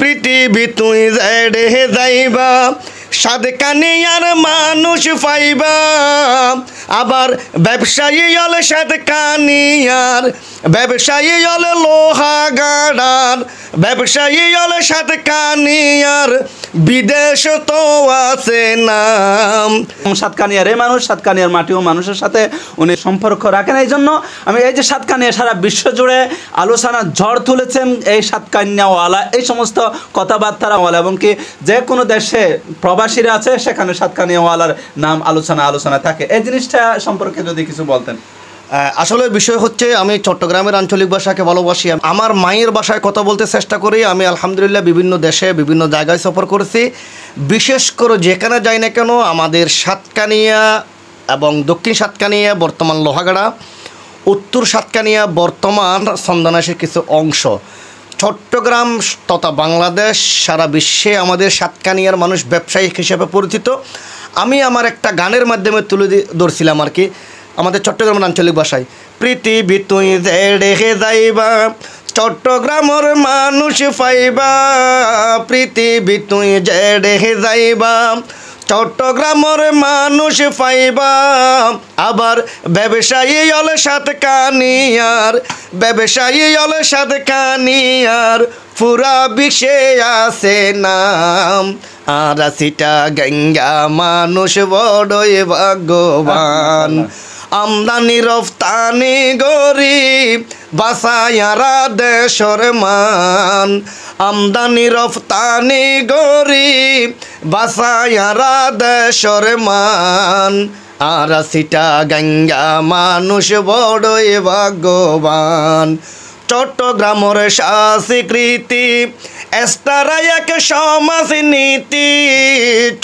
পৃথিবী তুই জেড়ে যাইবা। আর মানুষ পাইবা। আবার ব্যবসায়ী হল সাদকানিয়ার ব্যবসায়ী হল লোহা গাড়ার, ব্যবসায়ী হল সাদকানিয়ার বিদেশ তো আছে নাম। সাতকানিয়ার এই মানুষ, সাতকানিয়ার মাটি ও মানুষের সাথে উনি সম্পর্ক রাখেন। এই জন্য আমি এই যে সাতকানিয়া সারা বিশ্ব জুড়ে আলোচনা ঝড় তুলেছেন এই সাতকানিয়াওয়ালা, এই সমস্ত কথাবার্তারাওয়ালা, এবং কি যে কোনো দেশে প্রবাসীরা আছে, সেখানে সাতকানিয়াওয়ালার নাম আলোচনা আলোচনা থাকে। এই জিনিসটা সম্পর্কে যদি কিছু বলতেন। আসলে বিষয় হচ্ছে, আমি চট্টগ্রামের আঞ্চলিক ভাষাকে ভালোবাসি। আমার মায়ের ভাষায় কথা বলতে চেষ্টা করি। আমি আলহামদুলিল্লাহ বিভিন্ন দেশে, বিভিন্ন জায়গায় সফর করেছি। বিশেষ করে যেখানে যাই না কেন, আমাদের সাতকানিয়া এবং দক্ষিণ সাতকানিয়া, বর্তমান লোহাগাড়া, উত্তর সাতকানিয়া, বর্তমান সন্দানাসের কিছু অংশ। চট্টগ্রাম তথা বাংলাদেশ, সারা বিশ্বে আমাদের সাতকানিয়ার মানুষ ব্যবসায়িক হিসেবে পরিচিত। আমি আমার একটা গানের মাধ্যমে তুলে ধরছিলাম আর কি। আমাদের চট্টগ্রামের আঞ্চলিক ভাষায়। পৃথিবী তুই রেখে যাইবা, চট্টগ্রামের মানুষ পাইবা। পৃথিবী তুই রেখে যাইবা, চট্টগ্রামের মানুষ পাইবা। আবার ব্যবসায়ী হলে সাত কানিয়ার, ব্যবসায়ী হলে সাত কানিয়ার পুরা বিশ্বে আছে নাম। আর সিটা গঙ্গা মানুষ বড়ই ভাগ্যবান। আমদানি রফতানি গরিব, বাসায়ারা দেশর মান। আমদানি রফতানি গরিব, বাসায়ারা দেশর মান। আর সিটা গঙ্গা মানুষ বড়ই ভাগ্যবান। চট্টগ্রামের স্বীকৃতি এস্তারা এক সমাজ নীতি,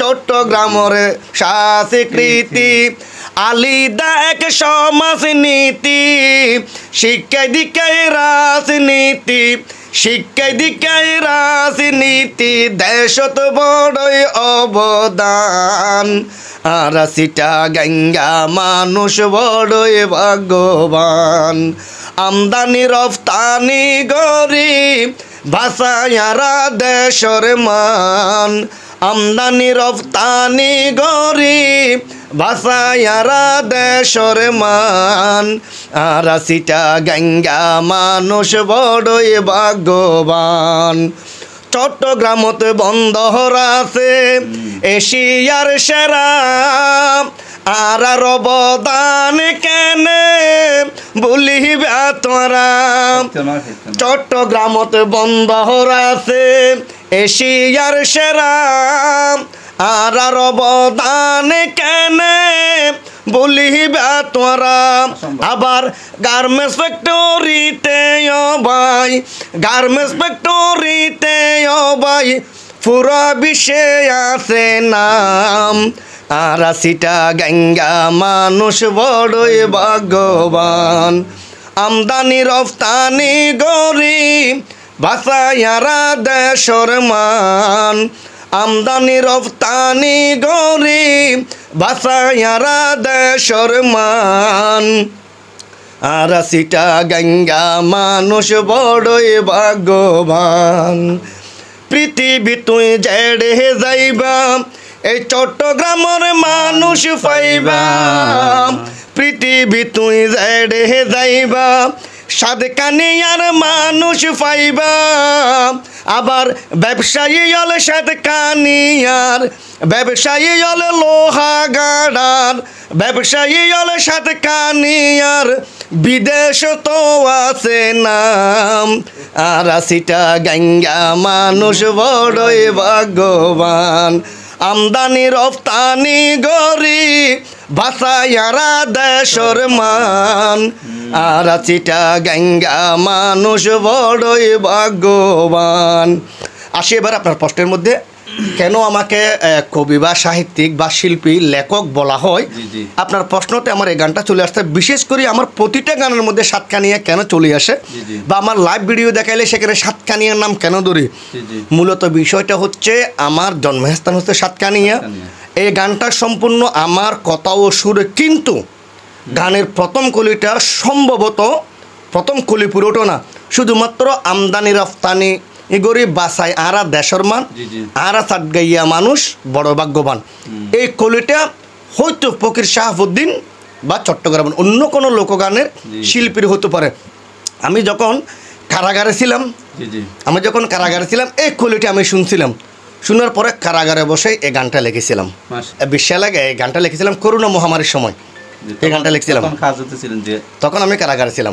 চট্টগ্রামের স্বীকৃতি আলিদা এক সমাজ নীতি, শিক্ষায় দিকায় রাজনীতি শিক্ষায় দিকায় রাজনীতি দেশত বড়ই অবদান, আর সিটা গঙ্গা মানুষ বড়ই ভাগ্যবান। আমদানি, রফতানি, গরিব ভাষায়ারা দেশর মান, আমদানি রফতানি গরিব। ভাষায়ারা দেশর মান, আর সিটা গঙ্গা মানুষ বড়ই ভাগ্যবান। চট্টগ্রামত বন্দর আছে, এশিয়ার সেরা আর অবদান বলিবে তোরা চট্টগ্রামত বন্দর আছে, এশিয়ার সেরা। আর অবদান কেনে, বলিবে তোরা আবার গার্মেন্টস ফ্যাক্টরিতে ভাই, গার্মেন্টস ফ্যাক্টরিতে ভাই, পুরা বিশ্বে আছে নাম। আর সিটা গঙ্গা মানুষ বড়ই ভাগ্যবান। আমদানি, রফতানি, গরিব ভাষায়ারা দেশর মান। আমদানি, রফতানি, গরিব ভাষায়ারা দেশর মান। আর সিটা গঙ্গা মানুষ বড়ই ভাগ্যবান। পৃথিবী তুই জেড়ে যাইবা এই চট্টগ্রামের মানুষ পাইবা। পৃথিবী তুই জেড়ে যাইবা। সাদকানিয়ার মানুষ পাইবা। আবার ব্যবসায়ী হল সাদকানিয়ার ব্যবসায়ী হল লোহা গাড়ার। ব্যবসায়ী হল সাদকানিয়ার বিদেশ তো আছে নাম। আর সিটা গঙ্গা মানুষ বড়ই ভাগ্যবান। আমদানি রফতানি গরি ভাষায়ারা দেশর মান। আর চিটা গঙ্গা মানুষ, বড়ই ভাগ্যবান। আসি এবার আপনার প্রশ্নের মধ্যে। কেন আমাকে কবি বা সাহিত্যিক বা শিল্পী লেখক বলা হয়। আপনার প্রশ্নতে আমার এই গানটা চলে আসছে বিশেষ করে আমার প্রতিটা গানের মধ্যে সাতকানিয়া কেন চলে আসে। বা আমার লাইভ ভিডিও দেখাইলে সেখানে সাতকানিয়ার নাম কেন ধরি। মূলত বিষয়টা হচ্ছে আমার জন্মস্থান হচ্ছে সাতকানিয়া সাতকানিয়া। এই গানটা সম্পূর্ণ আমার কথা ও সুরে কিন্তু গানের প্রথম কলিটা সম্ভবত প্রথম কলি পুরোটো না শুধুমাত্র আমদানি রফতানি এই গরিব বাসায় আরা দেশের মান। আরা চাট গাইয়া মানুষ বড় ভাগ্যবান। এই কলিটা হয়তো ফকির শাহাবুদ্দিন বা চট্টগ্রাম অন্য কোনো লোকগানের শিল্পীর হতে পারে। আমি যখন কারাগারে ছিলাম আমি যখন কারাগারে ছিলাম এই কলিটা আমি শুনছিলাম। শোনার পরে কারাগারে বসে এই গানটা লিখেছিলাম। বিশ্বাস লাগে এই গানটা লিখেছিলাম করোনা মহামারীর সময়। এই গানটা লিখছিলাম। তখন আমি কারাগারে ছিলাম।